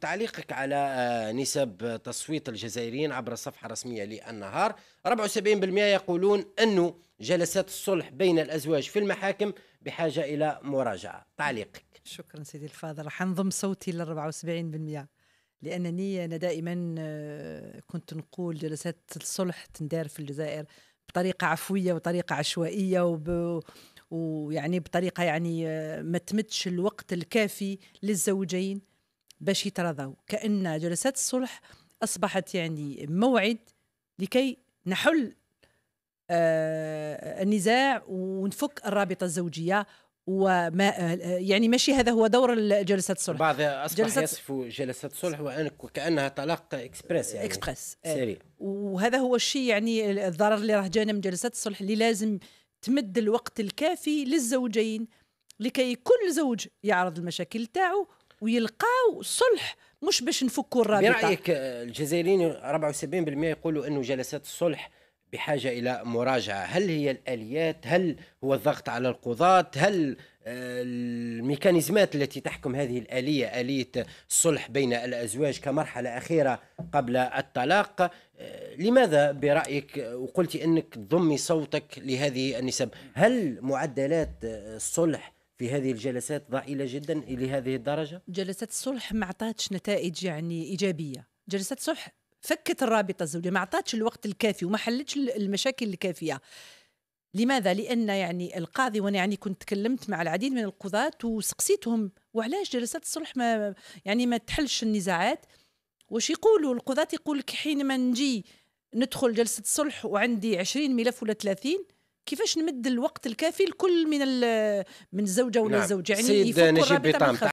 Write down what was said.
تعليقك على آه، نسب تصويت الجزائريين عبر الصفحة الرسمية للنهار. 74% يقولون أنه جلسات الصلح بين الأزواج في المحاكم بحاجة إلى مراجعة. تعليقك. شكرا سيدي الفاضل. راح نضم صوتي لل 74% لأنني أنا دائما آه، كنت نقول جلسات الصلح تندار في الجزائر بطريقة عفوية وطريقة عشوائية وب... ويعني بطريقة يعني آه، ما تمدش الوقت الكافي للزوجين. باش يتراضوا كأن جلسات الصلح أصبحت يعني موعد لكي نحل آه النزاع ونفك الرابطة الزوجية وما آه، يعني ماشي هذا هو دور جلسات الصلح. بعض أصبح جلسات يصفوا جلسات الصلح وكأنها طلاق إكسبريس يعني. إكسبريس آه، سريع. وهذا هو الشيء يعني الضرر اللي راه جانا من جلسات الصلح اللي لازم تمد الوقت الكافي للزوجين لكي كل زوج يعرض المشاكل تاعو ويلقاو صلح مش باش نفكوا الرابطة. برأيك الجزائريين 74% يقولوا إنه جلسات الصلح بحاجة إلى مراجعة. هل هي الآليات؟ هل هو الضغط على القضاة؟ هل آه، الميكانيزمات التي تحكم هذه الآلية آلية الصلح بين الأزواج كمرحلة أخيرة قبل الطلاق؟ آه، لماذا برأيك وقلت أنك ضمي صوتك لهذه النسب. هل معدلات الصلح في هذه الجلسات ضئيلة جدا إلى هذه الدرجة؟ جلسات الصلح ما اعطتش نتائج يعني إيجابية، جلسات الصلح فكت الرابطة الزوجية، ما اعطتش الوقت الكافي وما حلتش المشاكل الكافية. لماذا؟ لأن يعني القاضي وأنا يعني كنت تكلمت مع العديد من القضاة وسقسيتهم وعلاش جلسات الصلح ما يعني ما تحلش النزاعات واش يقولوا القضاة يقول لك حينما نجي ندخل جلسة الصلح وعندي 20 ملف ولا 30 كيفاش نمد الوقت الكافي لكل من من الزوجة ولا نعم. الزوج يعني سيد نجيب بطام